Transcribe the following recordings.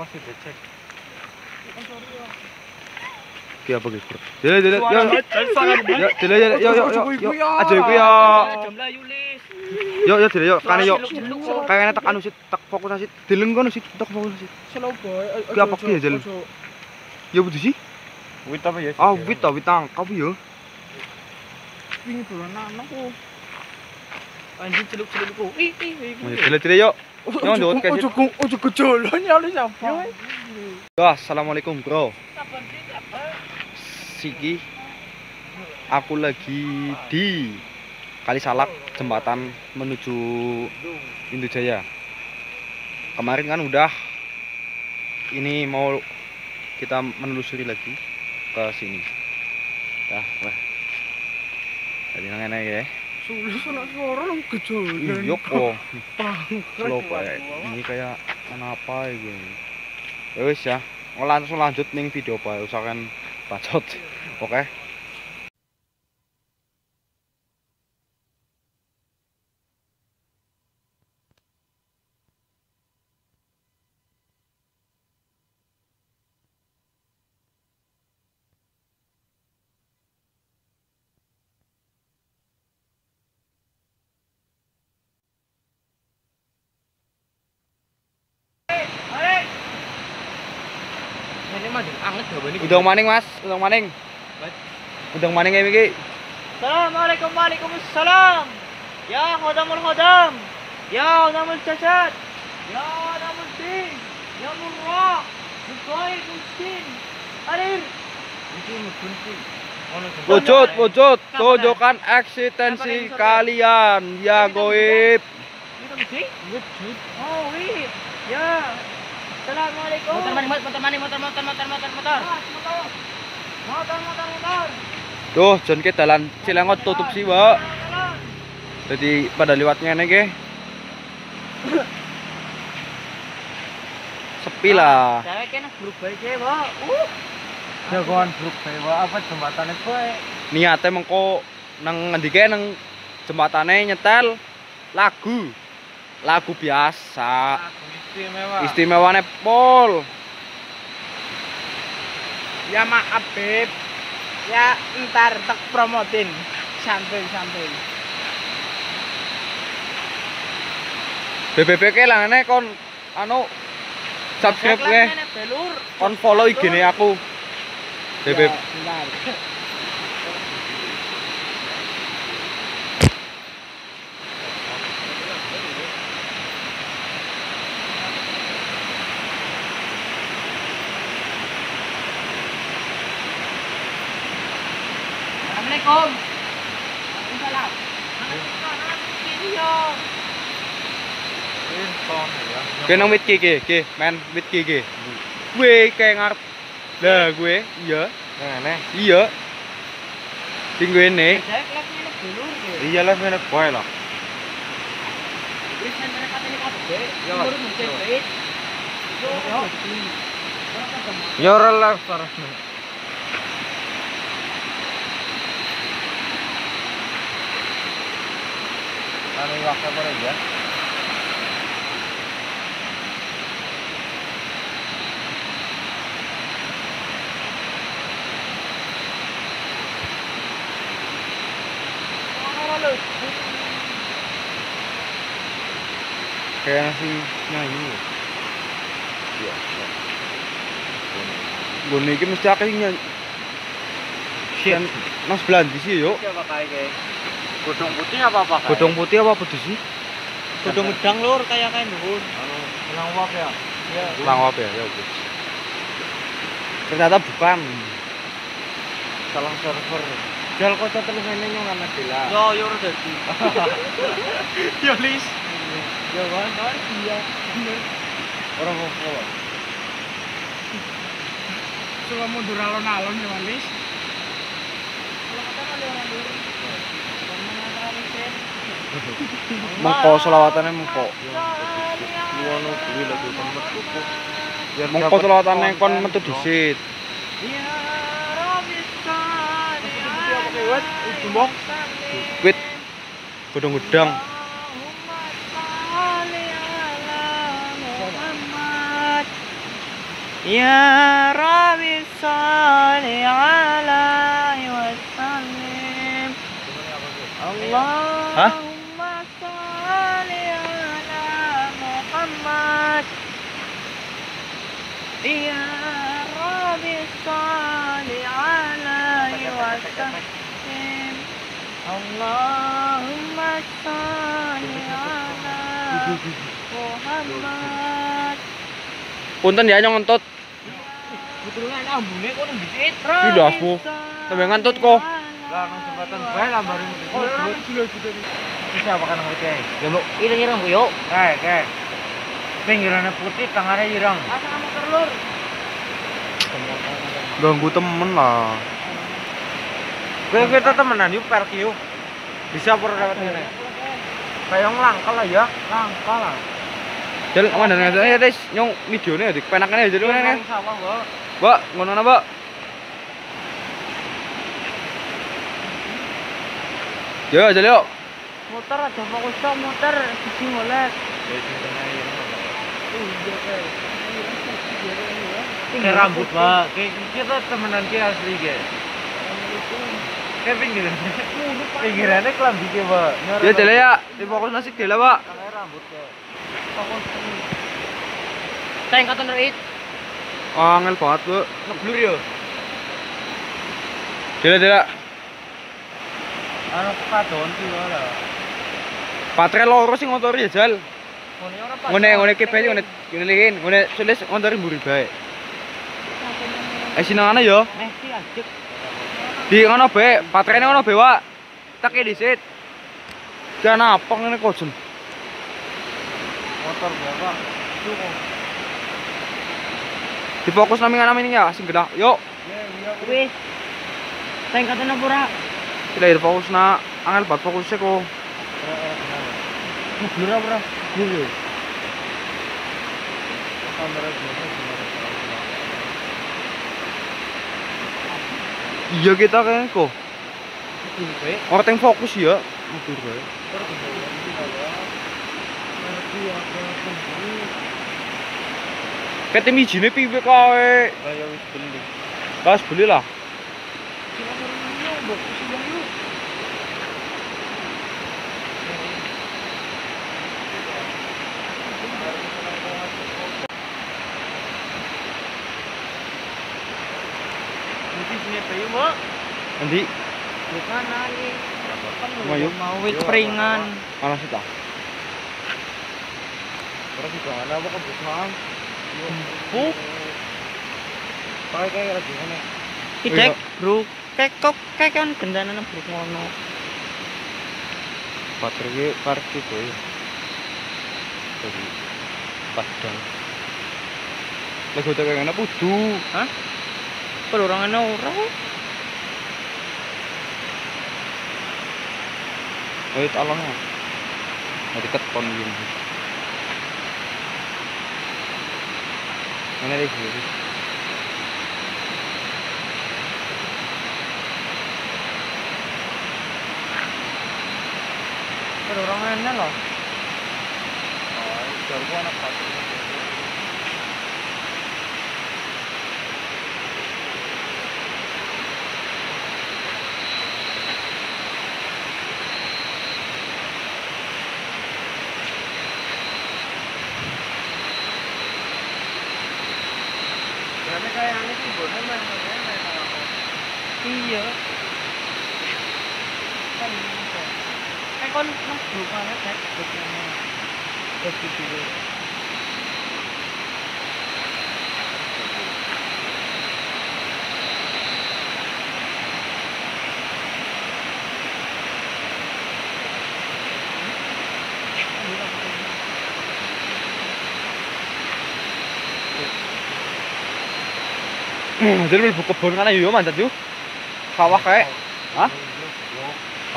masih becek. Ki apa ki? Dile dile yo. Suara Yo dile yo yo yo yo. yo. Aja iku yo. Yo yo dile yo kane yo. Kayaknya tekan usit tak fokus asit. Dileng kono sit tak fokus asit. Slow boy. Ki apa ki ya, Jel? Ya butuh sih. Wit apa ya? Ah wit ta wit tangkap yo. Ini bulan anakku. Anjing celuk-celukku. Ih, ih, ih. Dile yo. Yang jauh kayak Ojo ku ojo kejolan ya lu? Yo assalamualaikum bro. Siki aku lagi di Kali Salak jembatan menuju Indojaya. Kemarin kan udah ini mau kita menelusuri lagi ke sini. Dah, wah. Jadi nang ya. Sulit sana suara lu. Iya. Slow kayak ini kayak kenapa gue. Ya wis ya. Langsung lanjut ning video Pak, usahakan bacot. Oke. Ini mah jeung anget. Udang maning Mas, udang maning. Udang maning kayak iki. Assalamualaikum Waalaikumsalam. Ya khodamul khodam. Ya khodamul cacat. Ya khodamul din. Ya murrah. Bukai muskin. Alir. Wujud, wujud, tunjukkan eksistensi kalian, ya goib. Ini kan? Wujud. Oh, wih. Ya. Assalamualaikum. Motor mani, motor mani, motor motor motor motor motor. Motor motor motor. Tuh, jon ke dalan Cilengot tutup sih, Mbak. Jadi pada lewatnya ngene ke. Sepi lah. Saya kena berubah aja, Pak. Uh. Jagoan grup dewa apa jembatannya bae. Niate mengko nang ngendike nang jembatane nyetel lagu. Lagu biasa. Aku istimewa. Istimewane pol. Ya maaf beb. Ya ntar tak promotin. Santai santai. BBB ke langane kon anu subscribe ke kon follow IG-ne aku. BBB Bentar. Assalamualaikum. Waalaikumsalam. Video. Inton ya. Ke nang wit ki ki, ki, men wit ki ki. Gue kayak ngarep. Gue, iya, Nah, iya. Sing ini. Iya lah mana bae lah. Ya. baik. Yo. Ya ora lah terus. Anu waktu apa ya? Nasi nyanyi. Iya. Iki mesti akeh sing Mas Belandi sih yuk. Siapa kayak? Godong putih apa apa? Godong putih apa pedes sih? Godong gedang lur kayak kain dhuwur. Anu, senang wap ya. Ya. Langop ya, ya oke. Ternyata bukan. Salah server. Jal kota terus ini nyong nama Dela. Yo yo dadi. Yo lis. Ya kan? Kan iya. Orang apa? Cuma mundur alon-alon ya lis. Kalau kata kali orang dulu mengko selawatannya mengko ngono kuwi lho kon metu mengko selawatane kon metu disit. wit gudang gedang Ya Rabbi salli alaihi wasallim Allah Hah? Ya Rabbi salli alaihi wasallim Allahumma salli ala Muhammad Punten ya nyong ngentut. Betulnya ini ambune kok nang dicit. Sampai ngentut kok. Lah nang jembatan bae lah baru Oh, ini nih. Bisa apa kan ngerti ae. Ya mbok ireng-ireng Bu yuk. Kae kae. Pinggirannya putih, tangannya ireng. Asa terlur. Ganggu temen lah. Gue kita temenan yuk perk yuk. Bisa per lewat ngene. Kayak langka lah ya, langka lah. Jal mana ngene ya, Des. Nyong videone ya dipenakane ya jadi mana sawah, Mbak. Ngono na, Mbak. Yo, jal yuk. Motor aja fokus motor siji molek. Kayak rambut, Mbak. Kayak kita temenan ki asli. Kayak pinggiran. Pinggirannya kelambi ki, Mbak. Ya jal ya, di fokus nasi dela, Mbak. Kayak rambut ke. Sayang katon rit. Oh, angel banget, Bu. Ngeblur yo. Dela dela. Anu kadon lho lah. Patre loro sing motor ya, Jal. Ngene. Ngene bae ngene ngene ngene sulis motor mburi bae. Eh sini mana yo? Di ngono be? Patrennya ngono bewa? Tak Teke disit. Jangan apa ini kosong. Motor bawa. Di fokus nama nama ini ya, sing gedah. Yo. Wis. Saya kata nak pura. Tidak di fokus nak. Angel bat fokusnya ko. Berapa berapa? Berapa? Berapa? Berapa? Iya kita kayaknya kok. Orang yang fokus ya. Motor bae. Kayak tim ijine piye kae? Kayak wis beli. Beli lah. Kayo mo? Hindi. Bukan nani. mau wit pringan. Ano siya? Para si ko ala ko bukan. Pakai Pare kay ra di bro. Kekok, kekan gendana nang bruk ngono. Patrie parti koyo. Jadi padang. Lagu tak kena putu. Hah? Pelurangan ora. Oh, itu alangnya. Nanti keton gini. Mana deh sih? Pelurangan loh. Oh, jago anak baterai. Berarti kayak ini sih bodoh main main main sama aku. Iya. Kan iso. Kayak kon nang bro mana kek bukane. Terus gitu. Jadi beli buku kebun kan yuk manjat yuk. Sawah kayak. Hah?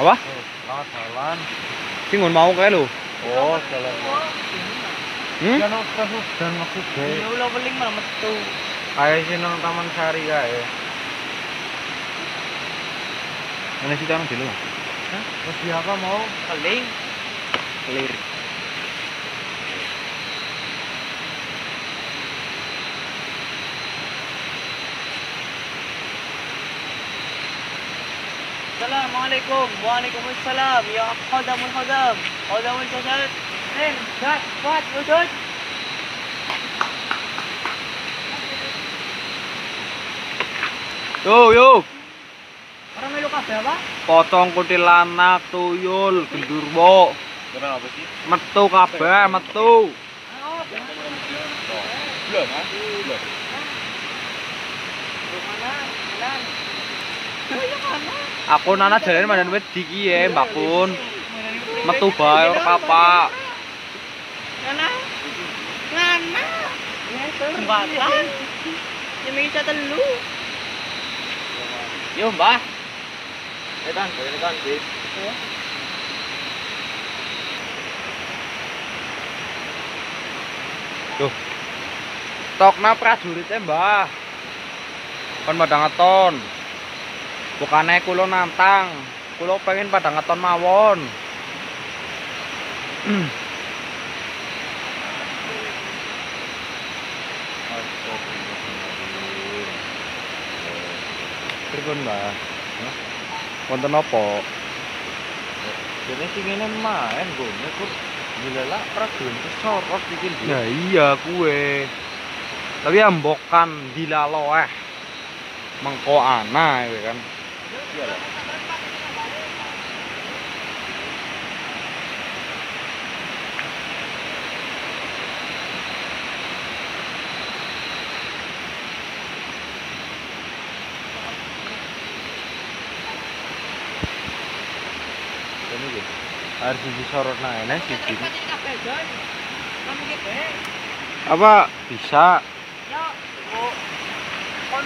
Apa? Jalan. Sing ngon mau kayak lo. Oh, jalan. Hmm? Dan maksud gue. Ya ulah weling malah metu. Kayak sih nang Taman Sari kae. Mana sih tangan dulu? Terus siapa mau? Keling. Clear. Assalamualaikum. Waalaikumsalam. Ya khadamul khadam. Khadamul jasad. Nen, gat, buat, wujud. Yo yo. Orang melu kabeh apa? Pocong kuntilanak, tuyul, gendurwo. Kenapa sih? Metu kabeh, metu. Oh, Belum? Belum. mana? Oh, iya mana? Aku nana jalan mandan wedi ki ya, Mbak Kun. Metu bae ora kapak. Ngana? Ngana? Jembatan. Yang mikir telu. Yo, Mbah. Edan, edan, Bib. Tokna prajuritnya Mbah. Kon padang ngeton. Bukane kula nantang. Kula pengen padang ngeton mawon. Pripun? Hah? Wonten apa? Jadi sing ngene main gone kok nilala prajurit sorot iki Bib. Ya iya kue. Tapi ambokan dilalo eh. Mengko ana ya kan. Iya lah. Ini gitu. Harus disorot nah ini sih. Kamu gitu. Apa bisa? Ya, oh. Kon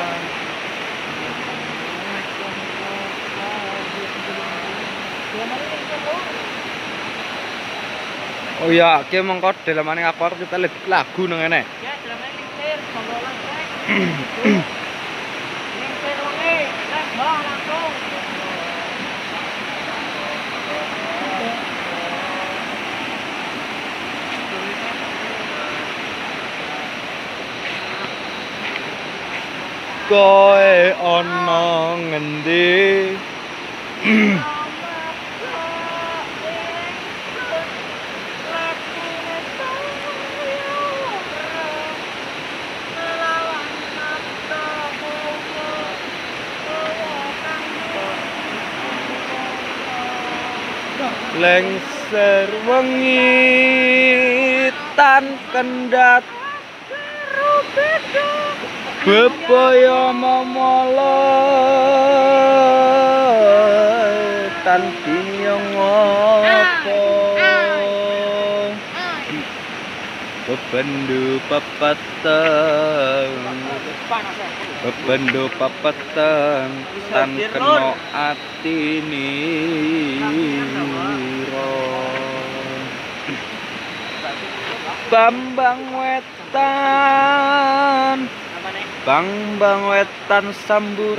Oh iya, oke mongko dalamane ngakor kita lagu nang ngene. Ya, dalamane ning teh Koe ana ngendi? Lengser wengi tan kendat. Bebaya mamala tan pinyong apa? Bebendu pepeteng Bebendo pepeten tan kena ati ni Bambang wetan Bambang wetan samburato.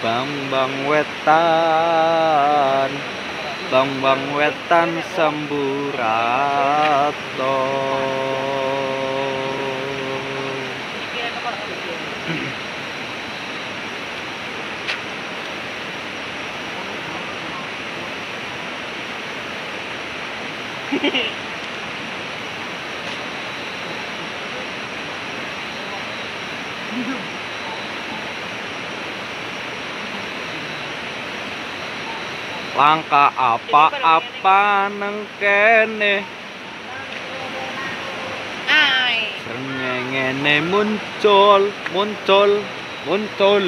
Bambang wetan. Bang Bang Wetan Samburato Langka apa-apa neng kene Ai. Srengenge muncul muncul muncul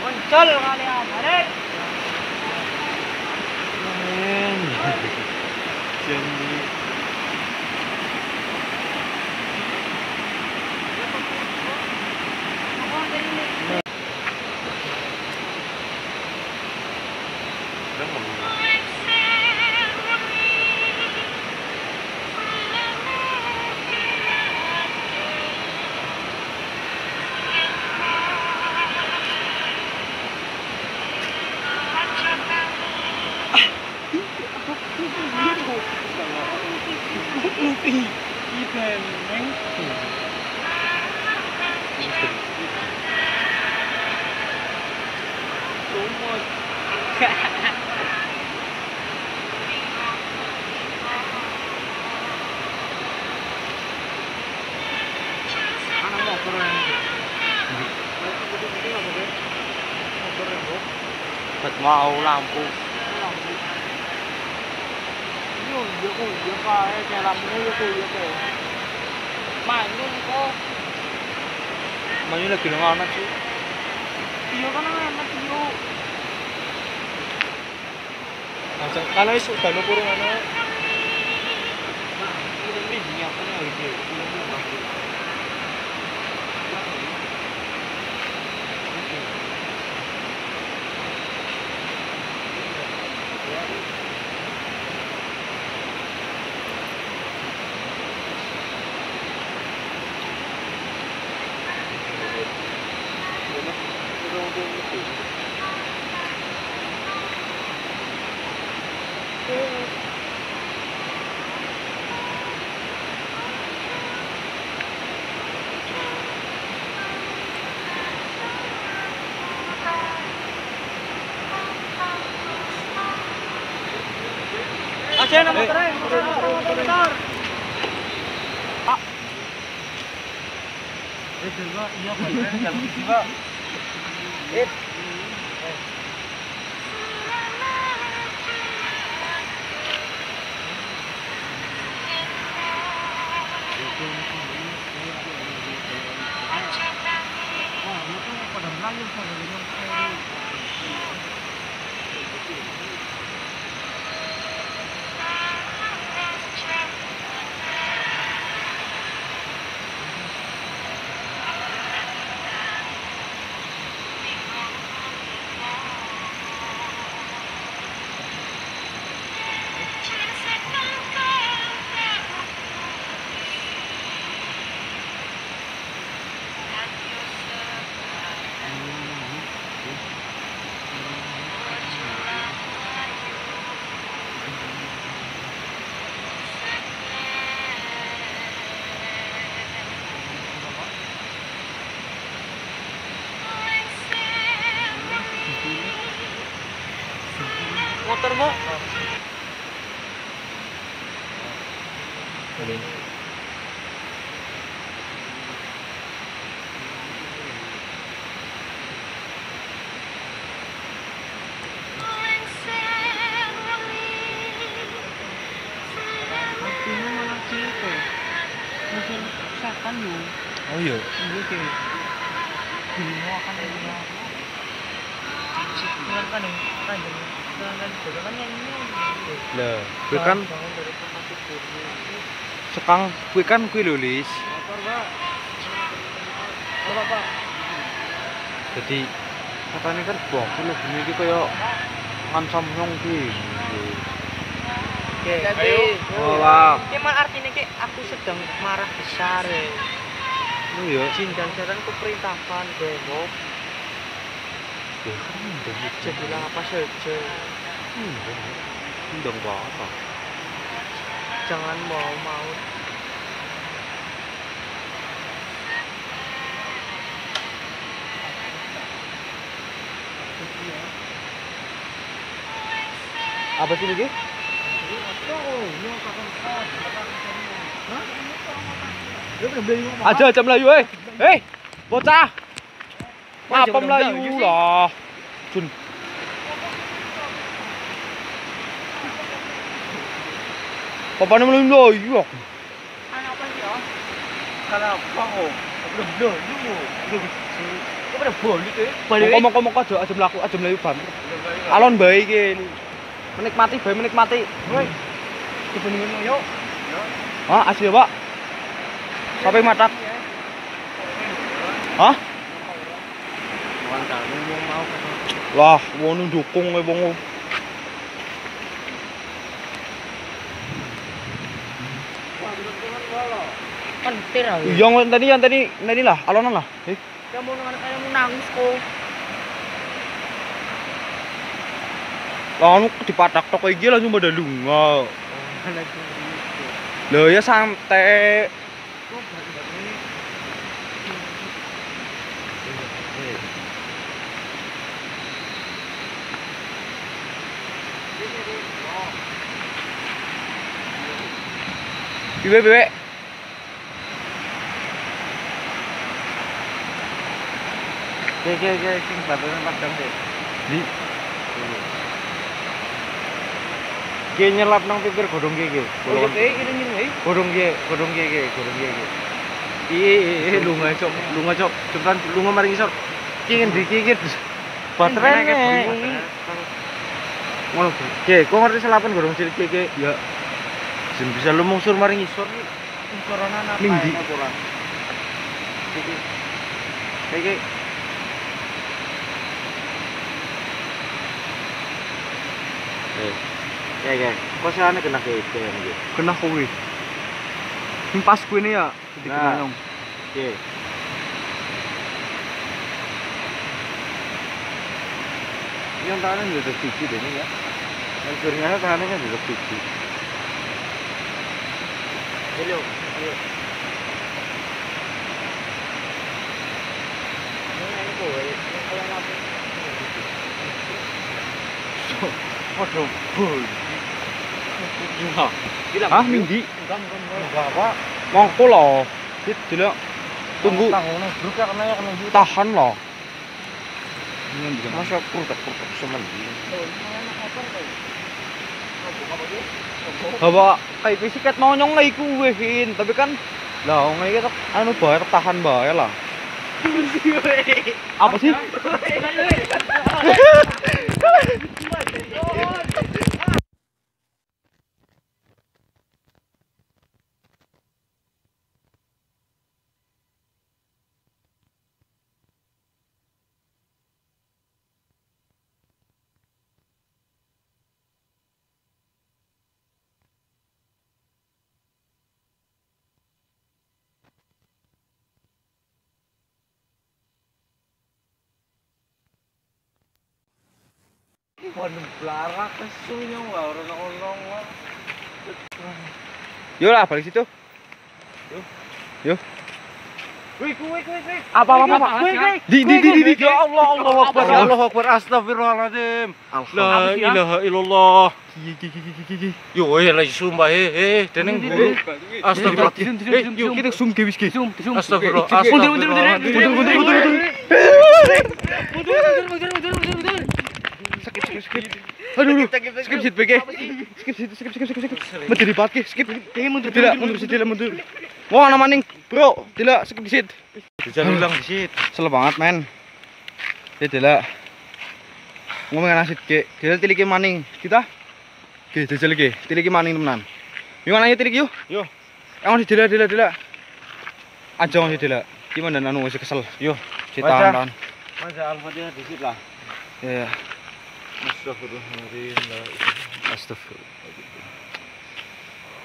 Muncul kalian, Arek. Janji geneng. Lumut. Ana motor ini. Motor ini. Bet mau lampu. Yo, yo ko, yo ka, eh, kaya lampu yo ko, yo ko. Manyun ko. Manyu lagi nang anak sih. Iyo ka na nga, matiyo. Langsung kalau isu dalu kurung ano. Ini apa nih gitu? Aja na motor eh, motor, motor, motor, motor. Eh, coba, iya, Pak. Jangan gitu, Pak. Eh, Motor mo. Ini malah cinta. Mungkin yuk. Oh iya. Iya kayak. Akan ada apa? Dengan kan yang kan dengan kan kan yang ini. Lah, kan Bangun dari tempat tidur. sekang kuwi kan kuwi lho, Lis. Motor, Pak. Apa, Pak? Jadi katanya kan bangku lho gini iki kaya ngancam nyong ki. Oke, Jadi, Oh, wow. Ini mah artinya kayak aku sedang marah besar ya. Oh iya. Jin dan setan kuperintahkan bebok. Ya kan ndang iki. Jadilah apa saja. Ndang apa? Jangan mau maut. Apa sih iki? Aja aja Melayu eh. Hei, bocah. Apa Melayu lah? Jun. Papane Melayu Melayu aku. Anak apa sih ya? Kenapa kok? Udah udah lu. Kok pada balik ya? Ngomong ngomong aja aja melaku aja Melayu banter. Alon bae iki. Menikmati bae menikmati. Woi. Kebeningan yuk. Hah, asli ya, Pak? Sampai matak. Hah? Kamu mau mau Lah, wong ndukung e wong. Kan tir aku. Iya, yang tadi yang tadi tadi lah, alonan lah. Eh, Kamu kayak mau nangis kok. lah anu dipatak tok iki langsung pada lunga. lưới sang té Bebe, bebe. Cái cái cái cái vật nó bắt trong đi. Đi. Ki nyelap nang pipir godhong ki ki. Oh, iya, ini ini. Godhong ki, godhong ki ki, godhong ki ki. Iya, iya, iya, lunga cok, lunga cok. Cepetan lunga mari ngisor. Ki ngendi ki ki. Baterainya. Ngono ki. Ki, kok ngerti selapan godhong cilik ki ki? ya Jen bisa lu mungsur mari ngisor ki. Ngsorana apa? Ning ndi? enak ora? Ki ki. Ki ki. Eh, ya ya, kok sana kena yang gitu. kena kowe. Ini pas kowe ini ya. Jadi Nah. kena nyong. Oke. Yang tahanan juga biji deh ini ya. Yang keringannya tahanan kan juga biji. Hello. Waduh, bul. Gila. Gila. Ah, Mindi. Enggak, enggak, enggak. Enggak apa. Mongko loh. Dit. Tunggu. Tahan loh. Masa purtek purtek semen. Bawa kayak pisikat mau nyong lah iku Win. Tapi kan lah wong iki tak anu bae tahan bae lah. Apa sih? Waduh, belarak kesunya wah orang olong wah. Yo lah balik situ. Wih, kuwi kuwi. Apa apa apa. Di di di di. di. Ya Allah, Allahu Akbar, Allahu Akbar, astagfirullahaladzim. La ilaha illallah. Yo, eh, lagi sumpah, eh, eh, deneng guru. Astagfirullah. Eh, Yuk kita zoom ke whisky. Astagfirullah. Mundur, mundur, mundur, Astagfirullah. mundur, mundur, mundur. Skip, skip, skip. Aduh, aduh. skip sit BG. Skip sit, skip, skip, skip, skip. Menjadi bat ke, skip. Kayaknya mundur, Tidak, mundur sit, tidak mundur. Wah, nama maning, bro. Tidak, skip sit. Jangan bilang di situ. Sel banget, men. Ya, tidak. Ngomong nasit ke, tidak tiliki maning. Kita? Oke, jajal ke. Tiliki maning temenan. Yuk nanya tilik yuk. Yo. Emang si tidak, tidak, tidak. Aja si tidak. Gimana nanu masih kesel. Yuk, si Baca. tahan, tahan. Masa Al-Fatihah di situ lah. Ya, ya. Astagfirullahaladzim. la ilaha- Astagfirullah.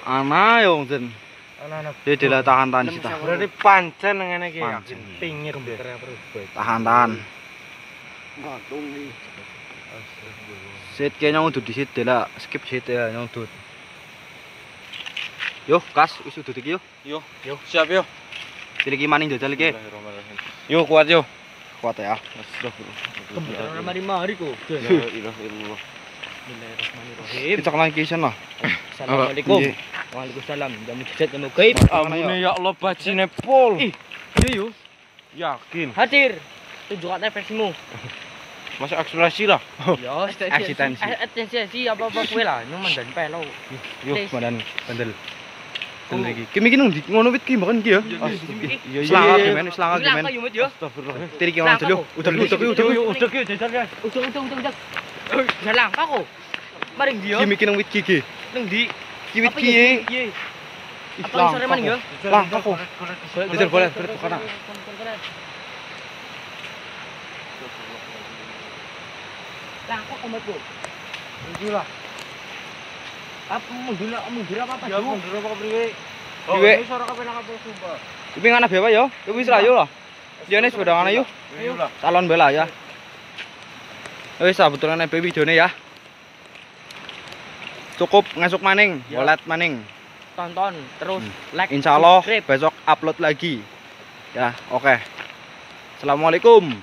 Ana yo ten. Anak-anak. Ya tidak tahan tahan kita. Berarti pancen ngene iki ya. Pancen. Pinggir komputernya berubah. Tahan tahan. Ngatung nih. Sit kayaknya ngudut di sit lah. Skip sit ya ngudut. Yo, kas wis udut iki yo. Yo, yo, siap yo. Tiliki maning jajal iki. Yo kuat yo. Kuat ya. Astagfirullah. Mari-mari kok. La ilaha illallah. Bismillahirrahmanirrahim. Kita kelan kisan lah. Assalamualaikum. Iya. Waalaikumsalam. Jamu jajan jamu gaib. Ampune ya Allah bajine pol. Ih, Yo yo. Yakin. Hadir. Tunjukkan versimu. Masa ekspresi lah. Ya, Eksistensi. Eksistensi apa-apa kowe lah, nyong mandan pe lo. Yo, Tes. badan bandel. Bandel iki. Kimi ki nang di ngono wit ki makan ki ya. Iya gimana? Selangak Bilang gimana? kayu mut yo. Astagfirullah. Tiliki orang dulu. Udah udah udah udah. Udah ki jajal ya. Udah udah udah udah. Jalan apa kok? Maring dia. Kimi ki nang wit ki ki. Nang di. Ki wit ki. Iya. Apa sore maning yo? Lah, aku. Jajal boleh, boleh bukan. Lah kok komat kok? Iki lah. Apa mundur mundur apa apa? Ya mundur apa priwe? Priwe. ini suara kabeh nang kabeh sumpah. Tapi ngana beba yo. Yo wis ra yo lah. Diane sepeda ngana yo. Ayo lah. Calon bela ya. Wis sabuturan nek videone ya. Cukup ngesuk maning, Ya. wallet maning. Tonton terus like. Insya Allah subscribe. besok upload lagi. Ya, oke. Assalamualaikum.